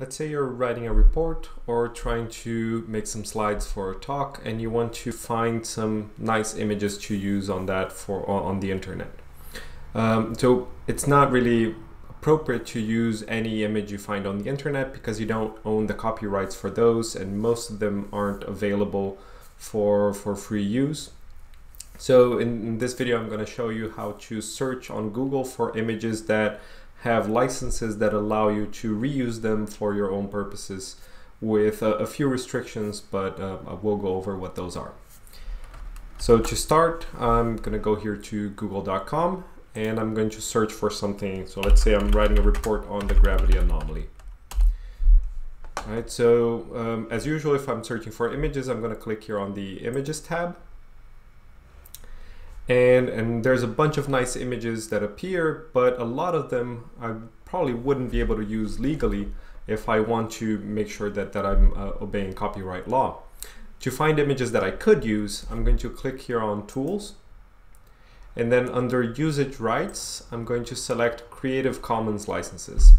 Let's say you're writing a report or trying to make some slides for a talk and you want to find some nice images to use on that for on the internet. Um, so it's not really appropriate to use any image you find on the internet because you don't own the copyrights for those and most of them aren't available for, for free use. So in, in this video I'm going to show you how to search on Google for images that have licenses that allow you to reuse them for your own purposes with a, a few restrictions, but uh, we'll go over what those are. So to start, I'm going to go here to google.com and I'm going to search for something. So let's say I'm writing a report on the gravity anomaly. All right, so um, as usual, if I'm searching for images, I'm going to click here on the images tab and and there's a bunch of nice images that appear but a lot of them I probably wouldn't be able to use legally if I want to make sure that that I'm uh, obeying copyright law. To find images that I could use I'm going to click here on tools. And then under usage rights I'm going to select Creative Commons licenses.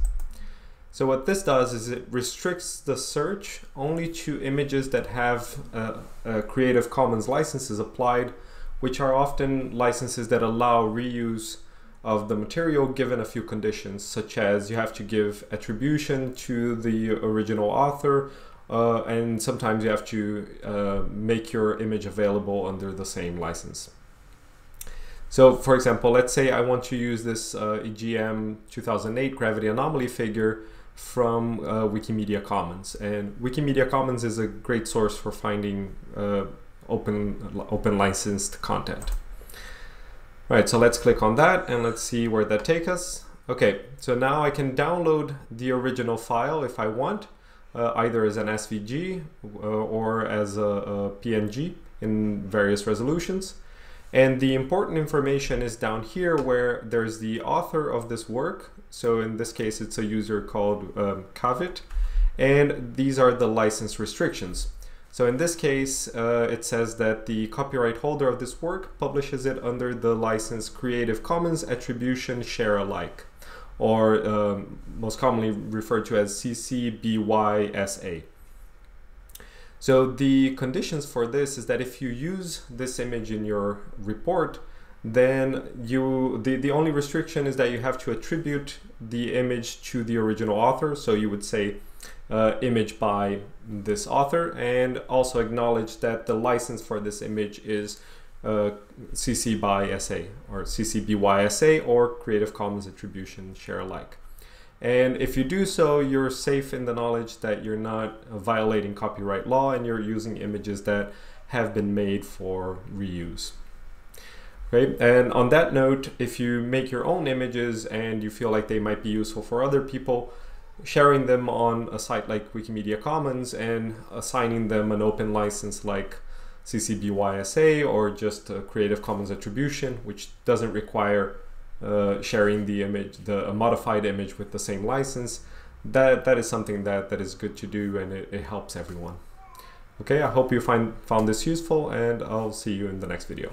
So what this does is it restricts the search only to images that have uh, uh, Creative Commons licenses applied which are often licenses that allow reuse of the material given a few conditions, such as you have to give attribution to the original author, uh, and sometimes you have to uh, make your image available under the same license. So for example, let's say I want to use this uh, EGM 2008 gravity anomaly figure from uh, Wikimedia Commons. And Wikimedia Commons is a great source for finding uh, open, open licensed content. All right, so let's click on that and let's see where that takes us. Okay, so now I can download the original file if I want, uh, either as an SVG uh, or as a, a PNG in various resolutions. And the important information is down here where there's the author of this work. So in this case, it's a user called um, Kavit. And these are the license restrictions. So in this case, uh, it says that the copyright holder of this work publishes it under the license Creative Commons Attribution Share Alike, or um, most commonly referred to as CC BY SA. So the conditions for this is that if you use this image in your report, then you the, the only restriction is that you have to attribute the image to the original author. So you would say uh, image by this author and also acknowledge that the license for this image is uh, CC by SA or CC BY SA or Creative Commons Attribution Share Alike. And if you do so, you're safe in the knowledge that you're not violating copyright law and you're using images that have been made for reuse. And on that note, if you make your own images and you feel like they might be useful for other people, sharing them on a site like Wikimedia Commons and assigning them an open license like CC BY SA or just a Creative Commons attribution, which doesn't require uh, sharing the image, the a modified image with the same license. That that is something that that is good to do, and it, it helps everyone. Okay, I hope you find found this useful, and I'll see you in the next video.